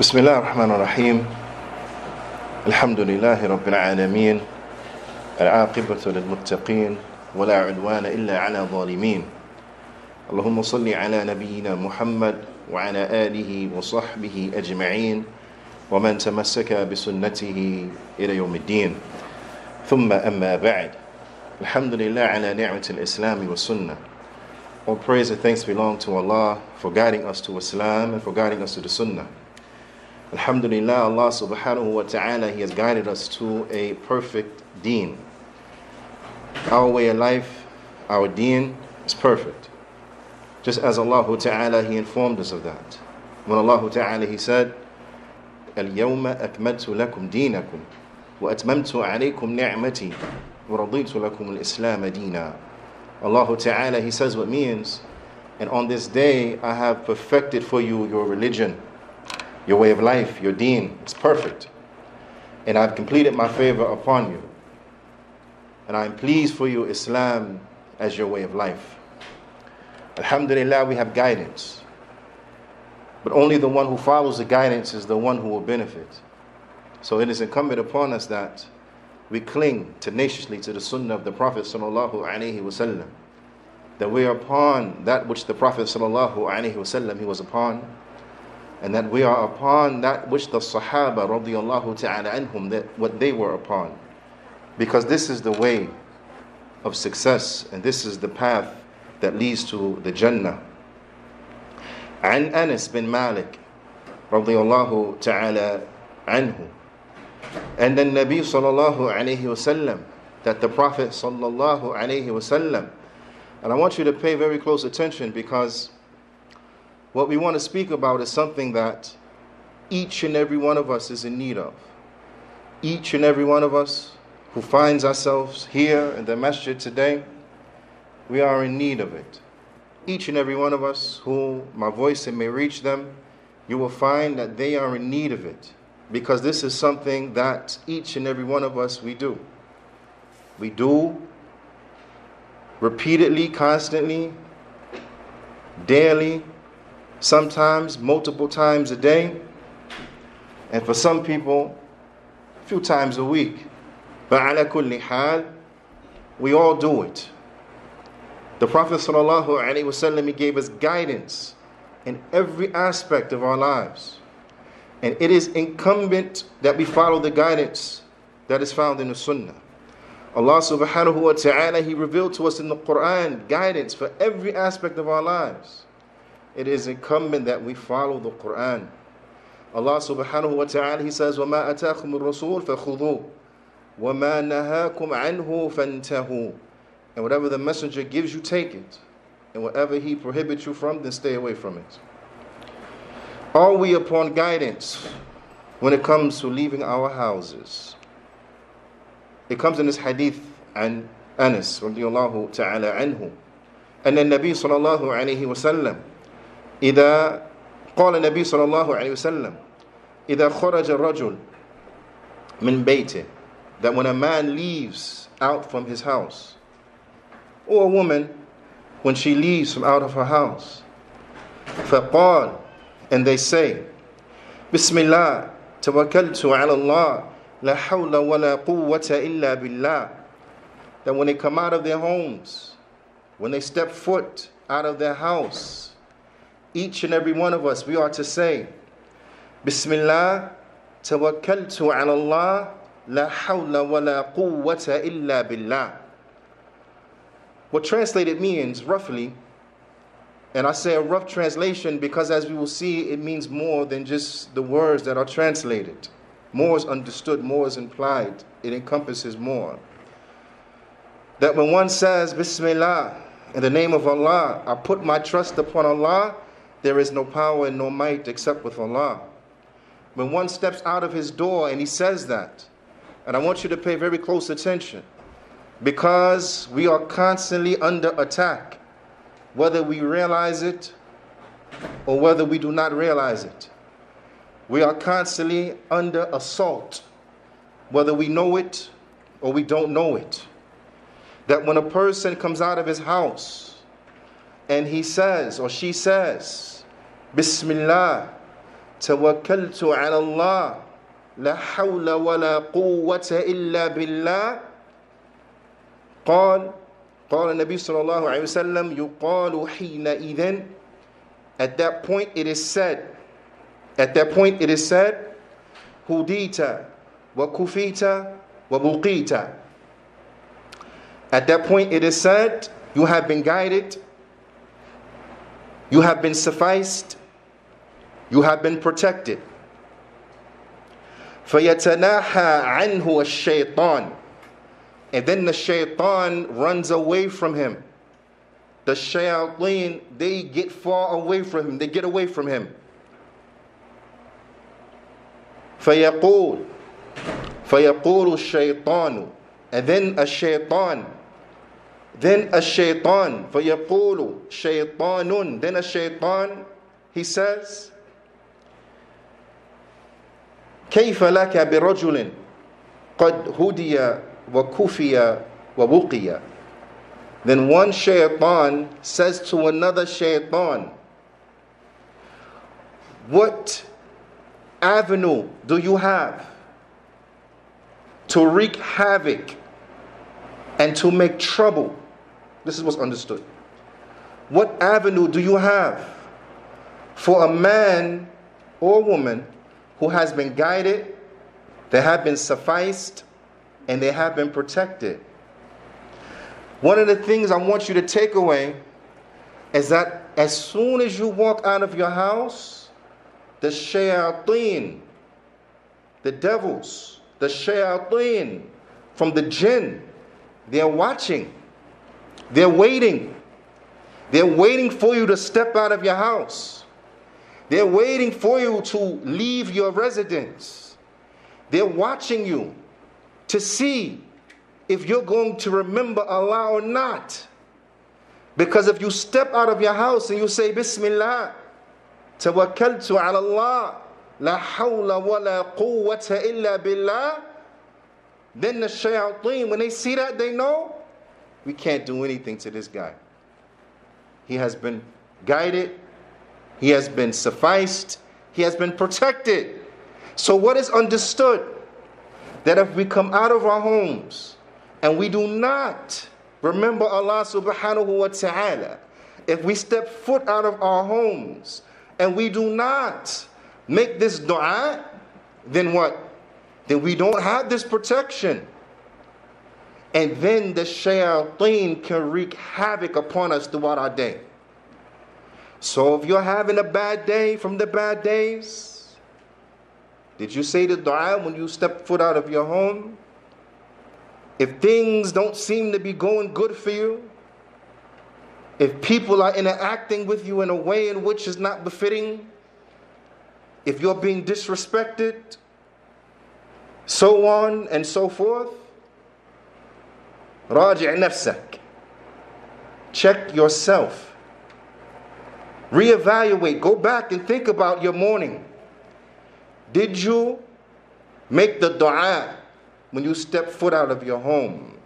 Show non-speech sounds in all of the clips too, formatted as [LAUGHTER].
بسم الله الرحمن الرحيم. الحمد لله رب العالمين العاقبة للمتقين ولا عدوان إلا على الظالمين اللهم صل على نبينا محمد وعلى آله وصحبه أجمعين ومن تمسك بسنته إلى يوم الدين. ثم أما بعد الحمد لله على نعمة الإسلام والسنة. All praise and thanks belong to Allah for guiding us to Islam and for guiding us to the Sunnah. Alhamdulillah, Allah subhanahu wa ta'ala, He has guided us to a perfect deen. Our way of life, our deen is perfect. Just as Allah ta'ala, He informed us of that. When Allah ta'ala, He said, اليوم أكملت لكم دينكم وأتممت عليكم نعمتي ورضيت لكم الإسلام دينا Allah Ta'ala, He says what means, and on this day I have perfected for you your religion, your way of life, your deen. is perfect. And I've completed my favor upon you. And I am pleased for you Islam as your way of life. Alhamdulillah, we have guidance. But only the one who follows the guidance is the one who will benefit. So it is incumbent upon us that we cling tenaciously to the sunnah of the Prophet sallallahu alaihi wasallam. That we are upon that which the Prophet sallallahu alaihi wasallam he was upon, and that we are upon that which the Sahaba radiallahu ta'ala anhum that what they were upon, because this is the way of success and this is the path that leads to the Jannah. عن أنس بن مالك رضي الله تعالى عنه and then Nabi sallallahu alayhi wasallam, that the Prophet sallallahu alayhi wasallam, and I want you to pay very close attention because what we want to speak about is something that each and every one of us is in need of. Each and every one of us who finds ourselves here in the masjid today, we are in need of it. Each and every one of us who my voice may reach them, you will find that they are in need of it because this is something that each and every one of us we do. We do repeatedly, constantly, daily, sometimes multiple times a day, and for some people, a few times a week. But ala kulli hal, we all do it. The Prophet wasallam he gave us guidance in every aspect of our lives. And it is incumbent that we follow the guidance that is found in the Sunnah. Allah subhanahu wa ta'ala, He revealed to us in the Quran guidance for every aspect of our lives It is incumbent that we follow the Quran. Allah subhanahu wa ta'ala, He says, وَمَا أَتَاكُمُ الرَّسُولُ فَخُذُوهُ وَمَا نَهَاكُمْ عَنْهُ فَانْتَهُوا And whatever the messenger gives you, take it. And whatever he prohibits you from, then stay away from it. Are we upon guidance when it comes to leaving our houses? It comes in this hadith and Anas radiallahu ta'ala anhu. أن النبي صلى الله عليه وسلم إذا قال النبي صلى الله عليه وسلم إذا خرج الرجل من بيته that when a man leaves out from his house or a woman when she leaves from out of her house فقال and they say, Bismillah, tawakkaltu ala Allah, la hawla wa la quwwata illa billah. That when they come out of their homes, when they step foot out of their house, each and every one of us, we are to say, Bismillah, tawakkaltu ala Allah, la hawla wa la quwwata illa billah. What translated means, roughly, and I say a rough translation because, as we will see, it means more than just the words that are translated. More is understood, more is implied, it encompasses more. That when one says, Bismillah, in the name of Allah, I put my trust upon Allah, there is no power and no might except with Allah. When one steps out of his door and he says that, and I want you to pay very close attention, because we are constantly under attack whether we realize it or whether we do not realize it. We are constantly under assault, whether we know it or we don't know it. That when a person comes out of his house and he says or she says, Bismillah, توكلت على الله لا حول ولا قوة إلا بالله قال قال النبي صلى الله عليه وسلم يقال حينئذ At that point it is said At that point it is said هديت وكفيت وبقيت At that point it is said you have been guided you have been sufficed you have been protected فيتناحى عنه الشيطان and then the shaitan runs away from him. The shayateen, they get far away from him, they get away from him. فيقول فيقول الشيطان and then a shaitan then a shaitan فيقول شيطان then a shaitan he says كيف لك برجل قد هدي وَكُفِيَ وَبُقِيَ Then one shaitan says to another shaitan, What avenue do you have to wreak havoc and to make trouble? this is what's understood. What avenue do you have for a man or woman who has been guided, they have been sufficed, and they have been protected. One of the things I want you to take away is that as soon as you walk out of your house, the shayateen, the devils, the shayateen from the jinn, they're watching, they're waiting. They're waiting for you to step out of your house. They're waiting for you to leave your residence. They're watching you to see if you're going to remember Allah or not. Because if you step out of your house and you say, Bismillah, tawakkaltu ala Allah, la hawla wa la quwwata illa billah, then the shayateen, when they see that, they know we can't do anything to this guy. He has been guided, he has been sufficed, he has been protected. So, what is understood? that if we come out of our homes and we do not remember Allah subhanahu wa ta'ala, if we step foot out of our homes and we do not make this dua, then what? Then we don't have this protection. And then the shayateen can wreak havoc upon us throughout our day. So if you're having a bad day from the bad days, did you say the dua when you step foot out of your home? If things don't seem to be going good for you, if people are interacting with you in a way in which is not befitting, if you're being disrespected, so on and so forth, راجع نفسك. Check yourself. Reevaluate. Go back and think about your morning. Did you make the dua when you step foot out of your home?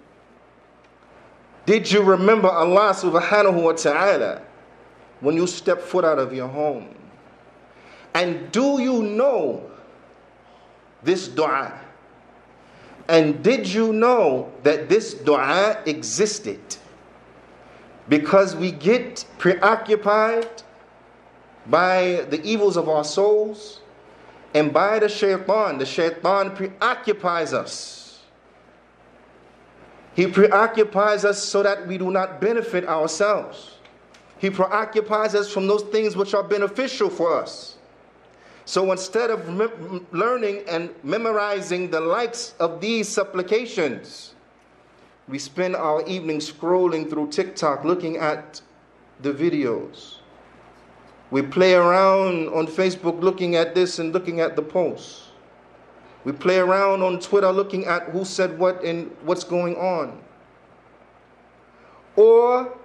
Did you remember Allah subhanahu wa ta'ala when you step foot out of your home? And do you know this dua? And did you know that this dua existed? Because we get preoccupied by the evils of our souls and by the shaitan, the shaitan preoccupies us. He preoccupies us so that we do not benefit ourselves. He preoccupies us from those things which are beneficial for us. So instead of learning and memorizing the likes of these supplications, we spend our evening scrolling through TikTok looking at the videos. We play around on Facebook looking at this and looking at the posts. We play around on Twitter looking at who said what and what's going on. Or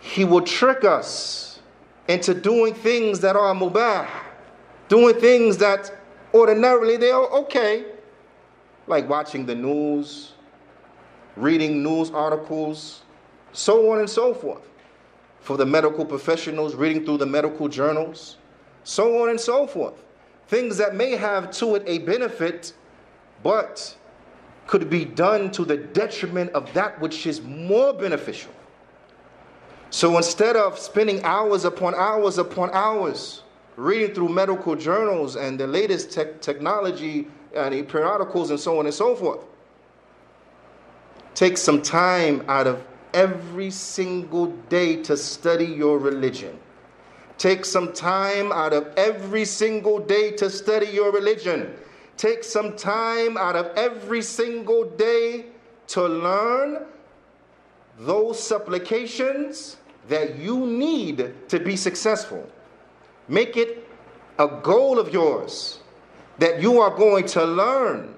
he will trick us into doing things that are mubah, doing things that ordinarily they are okay, like watching the news, reading news articles, so on and so forth for the medical professionals reading through the medical journals, so on and so forth. things that may have to it a benefit, but could be done to the detriment of that which is more beneficial. So instead of spending hours upon hours upon hours reading through medical journals and the latest te- technology and periodicals and so on and so forth, take some time out of every single day to study your religion. Take some time out of every single day to study your religion. Take some time out of every single day to learn those supplications that you need to be successful. Make it a goal of yours that you are going to learn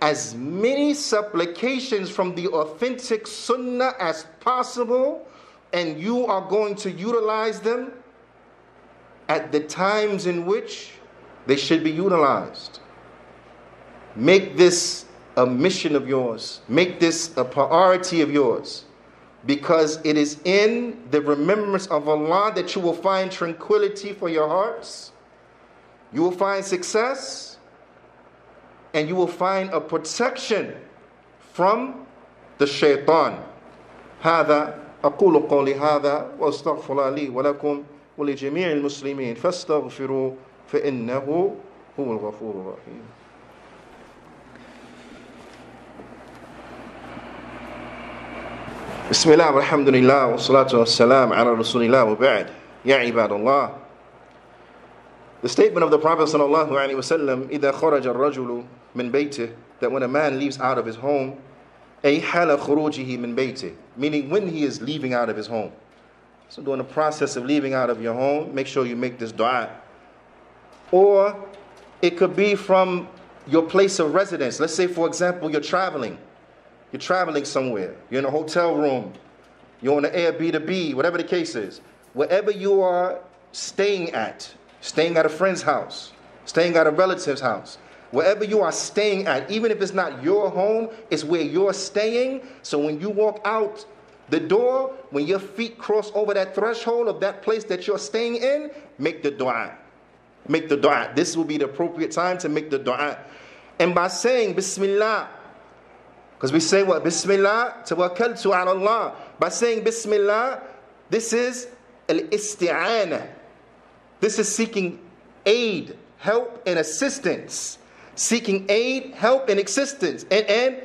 as many supplications from the authentic sunnah as possible, and you are going to utilize them at the times in which they should be utilized. Make this a mission of yours, make this a priority of yours, because it is in the remembrance of Allah that you will find tranquility for your hearts, you will find success, and you will find a protection from the shaitan. هذا أقول قولي هذا وأستغفر لي ولكم ولجميع المسلمين فاستغفروا فإنه هو الغفور الرحيم بسم الله والحمد لله والصلاة والسلام على رسول الله وبعد يا عباد الله The statement of the Prophet sallallahu alaihi wasallam إذا خرج الرجل من بيته that when a man leaves out of his home أي حال خروجه من بيته meaning when he is leaving out of his home so during the process of leaving out of your home, make sure you make this dua. Or it could be from your place of residence. Let's say, for example, you're traveling. You're traveling somewhere. You're in a hotel room. You're on an Airbnb, whatever the case is. Wherever you are staying at, staying at a friend's house, staying at a relative's house, wherever you are staying at, even if it's not your home, it's where you're staying. So when you walk out the door, when your feet cross over that threshold of that place that you're staying in, make the dua. Make the dua. This will be the appropriate time to make the dua. And by saying Bismillah, because we say what? Bismillah, tawakkaltu ala Allah. By saying Bismillah, this is al-isti'ana. This is seeking aid, help, and assistance. Seeking aid, help, and assistance. And, and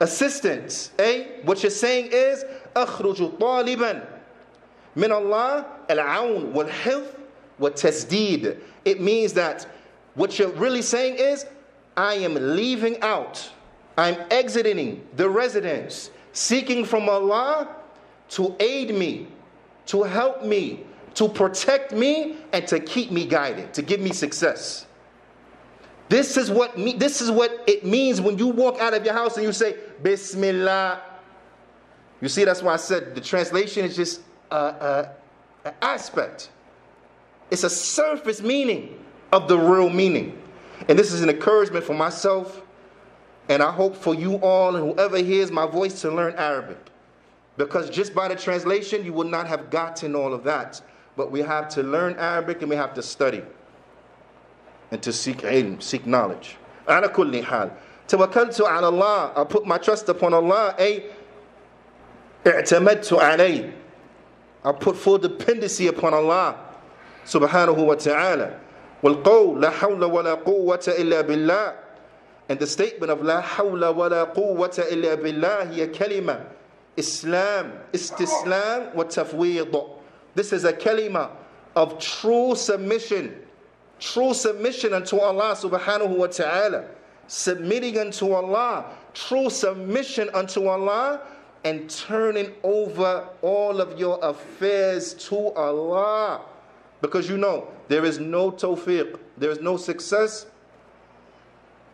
assistance. Eh? What you're saying is, أخرج طالبا من الله العون والحفظ والتسديد It means that what you're really saying is, I am leaving out, I'm exiting the residence, seeking from Allah to aid me, to help me, to protect me, and to keep me guided, to give me success. This is what me, this is what it means when you walk out of your house and you say Bismillah. You see, that's why I said the translation is just uh, uh, an aspect. It's a surface meaning of the real meaning. And this is an encouragement for myself, and I hope for you all and whoever hears my voice to learn Arabic. Because just by the translation, you would not have gotten all of that. But we have to learn Arabic and we have to study and to seek ilm, seek knowledge. على كل حال توكلت على الله I put my trust upon Allah أي اعتمدت عليه I put full dependency upon Allah subhanahu wa ta'ala والقول لا حول ولا قوة إلا بالله and the statement of La hawla wa la quwwata illa billah hiya kalima. Islam, istislam wa tafweed. This is a kalima of true submission. True submission unto Allah subhanahu wa ta'ala. Submitting unto Allah. True submission unto Allah. And turning over all of your affairs to Allah. Because you know, there is no tawfiq. There is no success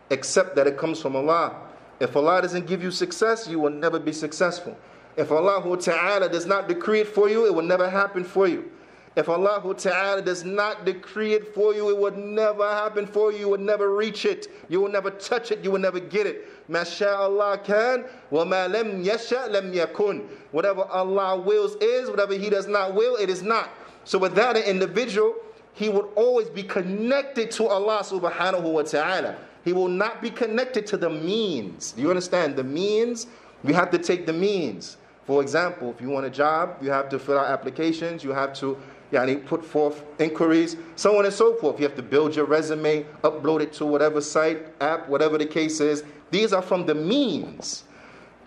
except that it comes from Allah. If Allah doesn't give you success, you will never be successful. If Allah Ta'ala does not decree it for you, it will never happen for you. If Allah Ta'ala does not decree it for you, it would never happen for you. You would never reach it. You will never touch it. You will never get it. MashaAllah can, ma lam yasha lam yakun. Whatever Allah wills is, whatever He does not will, it is not. So with that, an individual he would always be connected to Allah subhanahu wa ta'ala. He will not be connected to the means. Do you understand? The means, we have to take the means. For example, if you want a job, you have to fill out applications, you have to yani, put forth inquiries, so on and so forth. You have to build your resume, upload it to whatever site, app, whatever the case is. These are from the means.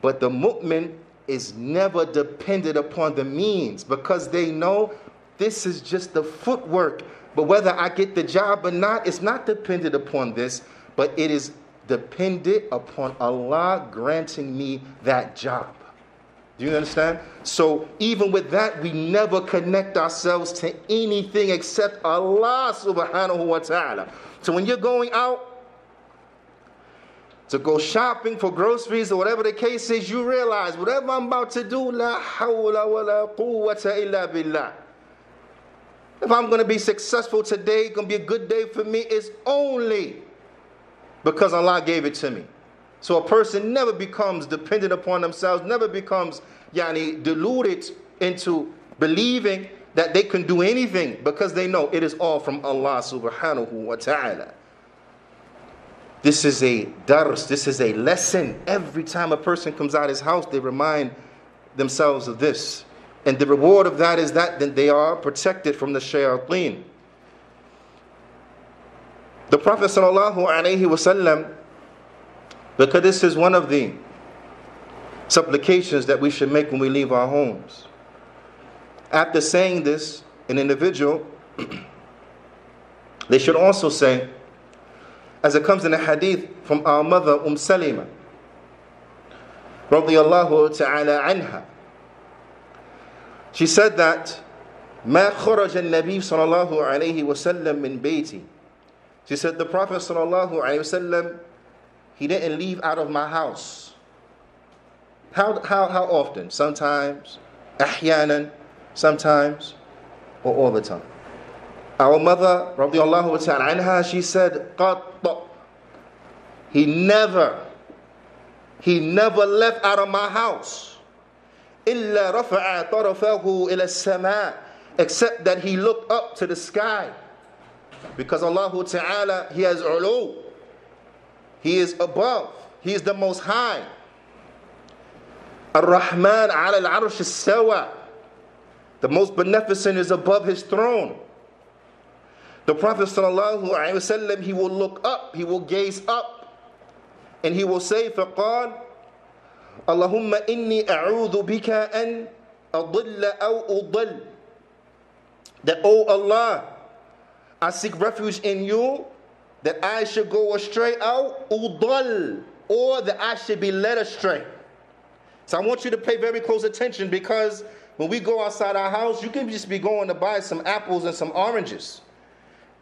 But the mu'min is never dependent upon the means because they know this is just the footwork. But whether I get the job or not, it's not dependent upon this, but it is dependent upon Allah granting me that job. Do you understand? So even with that, we never connect ourselves to anything except Allah subhanahu wa ta'ala. So when you're going out to go shopping for groceries or whatever the case is, you realize whatever I'm about to do, la hawla wa la quwwata illa billah. If I'm going to be successful today, going to be a good day for me, it's only because Allah gave it to me. So a person never becomes dependent upon themselves, never becomes yani, deluded into believing that they can do anything because they know it is all from Allah subhanahu wa ta'ala. This is a dars, this is a lesson. Every time a person comes out of his house, they remind themselves of this. And the reward of that is that then they are protected from the shayateen. The Prophet ﷺ, because this is one of the supplications that we should make when we leave our homes. After saying this, an individual, [CLEARS THROAT] they should also say, as it comes in a hadith from our mother Umm Salamah, radiallahu ta'ala anha, she said that, ما خرج النبي صلى الله عليه وسلم من بيتي She said the Prophet صلى الله عليه وسلم he didn't leave out of my house. How, how, how often? Sometimes, ahyanan, sometimes, or all the time. Our mother, radiallahu ta'ala anha, she said, قَطَّ He never, he never left out of my house. إِلَّا رَفَعَ طَرَفَهُ إِلَى السَّمَاءِ Except that he looked up to the sky. Because Allah Ta'ala, He has ulu. He is above. He is the most high. Ar-Rahman ala al-arsh sawa The most beneficent is above his throne. The Prophet sallallahu alaihi wasallam he will look up, he will gaze up, and he will say, فقال اللهم إني أعوذ بك أن أضل أو أضل That, oh Allah, I seek refuge in you that I should go astray out udal or that I should be led astray. So I want you to pay very close attention because when we go outside our house, you can just be going to buy some apples and some oranges.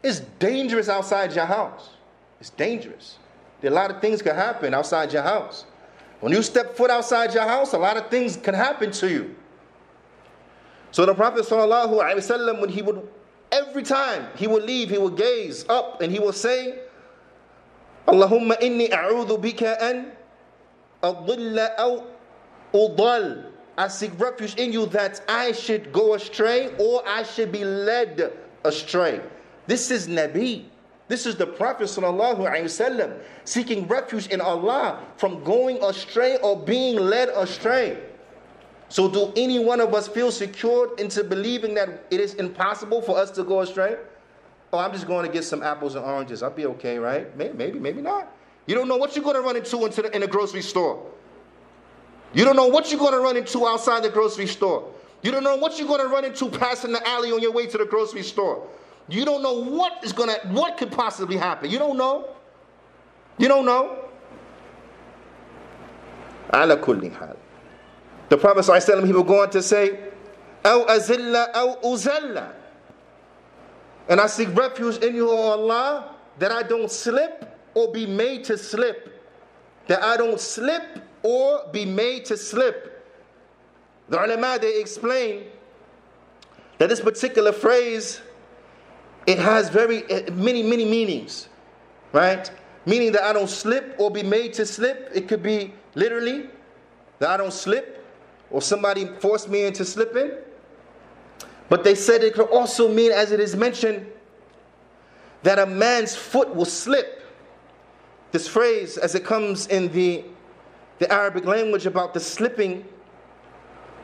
It's dangerous outside your house. It's dangerous. A lot of things can happen outside your house. When you step foot outside your house, a lot of things can happen to you. So the Prophet ﷺ, when he would Every time he will leave, he will gaze up and he will say, Allahumma inni a'udhu bika an adilla aw udal. I seek refuge in you that I should go astray or I should be led astray. This is Nabi. This is the Prophet ﷺ seeking refuge in Allah from going astray or being led astray. So, do any one of us feel secured into believing that it is impossible for us to go astray? Oh, I'm just going to get some apples and oranges. I'll be okay, right? Maybe, maybe, maybe not. You don't know what you're going to run into into the, in the grocery store. You don't know what you're going to run into outside the grocery store. You don't know what you're going to run into passing the alley on your way to the grocery store. You don't know what is going to what could possibly happen. You don't know. You don't know. Ala kulli hal. the Prophet ﷺ, he will go on to say, أو أزل أو أزل. And I seek refuge in you, O Allah, that I don't slip or be made to slip. That I don't slip or be made to slip. The ulama, they explain that this particular phrase, it has very eh, many, many meanings, right? Meaning that I don't slip or be made to slip. It could be literally that I don't slip or somebody forced me into slipping. But they said it could also mean, as it is mentioned that a man's foot will slip. This phrase, as it comes in the, the Arabic language about the slipping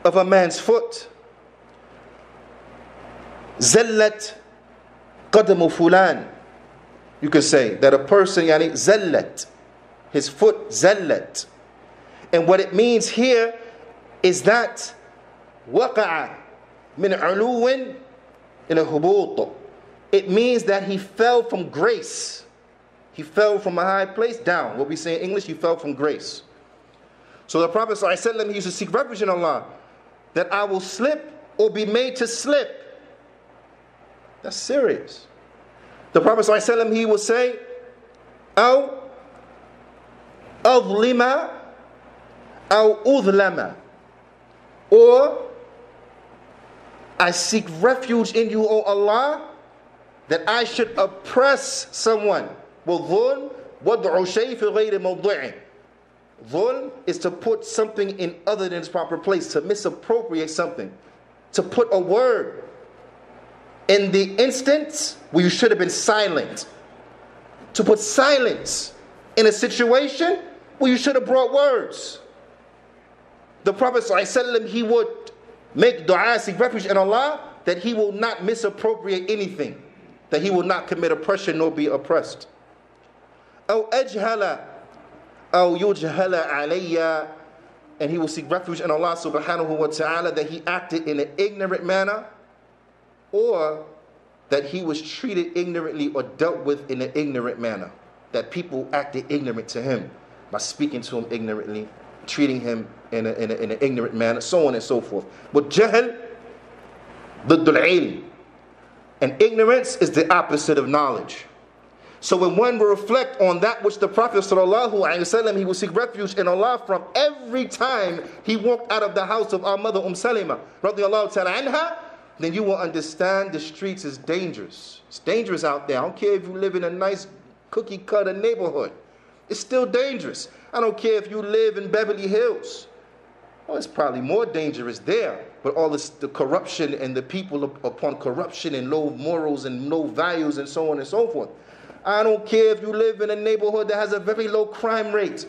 of a man's foot. Zallat qadamu fulan. You could say that a person, yani zallat, his foot zallat. And what it means here is that waqa'a min uluwin in a hubut. It means that he fell from grace. He fell from a high place down. What we say in English, he fell from grace. So the Prophet ﷺ, he used to seek refuge in Allah that I will slip or be made to slip. That's serious. The Prophet ﷺ, he will say, أو أظلم أو أظلم or I seek refuge in you, O Allah, that I should oppress someone. وَالظُّلْمُ وَضْعُ شَيْءٍ فِي غَيْرِ مَوْضِعٍ Dhulm is to put something in other than its proper place, to misappropriate something, to put a word in the instance where you should have been silent, to put silence in a situation where you should have brought words. The Prophet ﷺ, he would make dua, seek refuge in Allah, that he will not misappropriate anything, that he will not commit oppression nor be oppressed. أو أجهل أو يجهل علي and he will seek refuge in Allah subhanahu wa ta'ala that he acted in an ignorant manner or that he was treated ignorantly or dealt with in an ignorant manner. That people acted ignorant to him by speaking to him ignorantly, treating him in, a, in, a, in an ignorant manner, so on and so forth. But jahl, ضد العلم. And ignorance is the opposite of knowledge. So when one will reflect on that which the Prophet sallallahu alaihi wasallam, he will seek refuge in Allah from every time he walked out of the house of our mother Umm Salamah, anha, then you will understand the streets is dangerous. It's dangerous out there. I don't care if you live in a nice cookie cutter neighborhood. It's still dangerous. I don't care if you live in Beverly Hills. Well, it's probably more dangerous there. But all this, the corruption and the people upon corruption and low morals and low values and so on and so forth. I don't care if you live in a neighborhood that has a very low crime rate.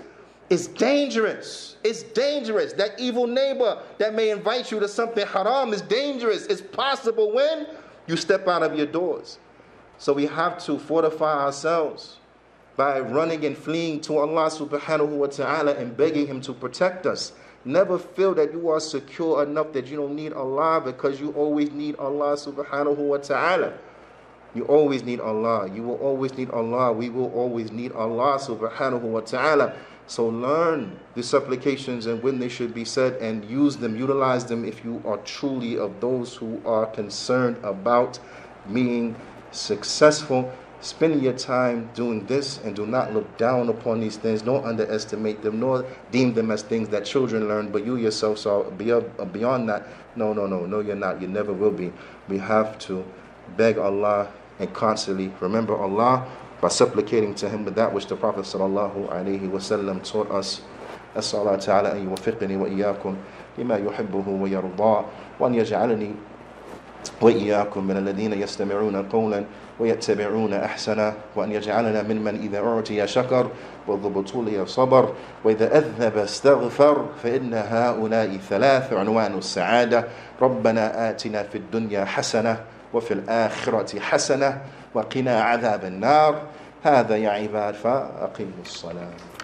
It's dangerous. It's dangerous. That evil neighbor that may invite you to something haram is dangerous. It's possible when you step out of your doors. So we have to fortify ourselves by running and fleeing to Allah subhanahu wa ta'ala and begging Him to protect us. Never feel that you are secure enough that you don't need Allah because you always need Allah subhanahu wa ta'ala. You always need Allah. You will always need Allah. We will always need Allah subhanahu wa ta'ala. So learn the supplications and when they should be said and use them, utilize them if you are truly of those who are concerned about being successful Spend your time doing this and do not look down upon these things. Don't underestimate them, nor deem them as things that children learn, but you yourself are beyond that. No, no, no, no, you're not. You never will be. We have to beg Allah and constantly remember Allah by supplicating to Him with that which the Prophet sallallahu alaihi wasallam taught us. أسأل الله تعالى أن يوفقني وإياكم لما يحبه ويرضاه وأن يجعلني وإياكم من الذين يستمعون قولا ويتبعون أحسنه وأن يجعلنا ممن إذا أعطي شكر والضبطولي صبر وإذا أذنب استغفر فإن هؤلاء ثلاث عنوان السعادة. ربنا آتنا في الدنيا حسنة وفي الآخرة حسنة وقنا عذاب النار. هذا يا عباد فأقيموا الصلاة.